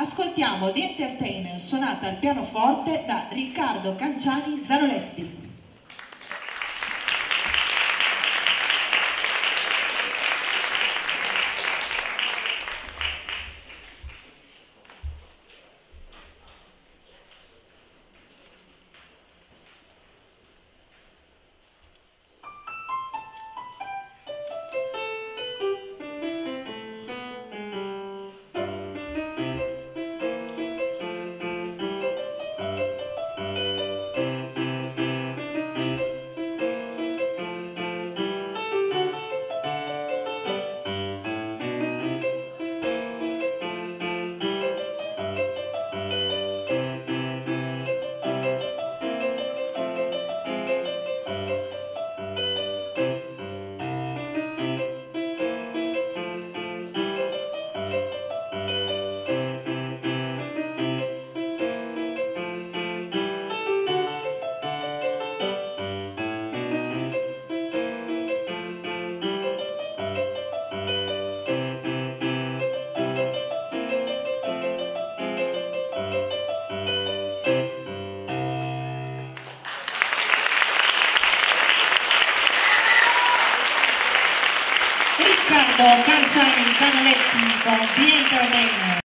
Ascoltiamo The Entertainer suonata al pianoforte da Riccardo Canciani Zanoletti. Riccardo Calciani Zanoletti con The Entertainer.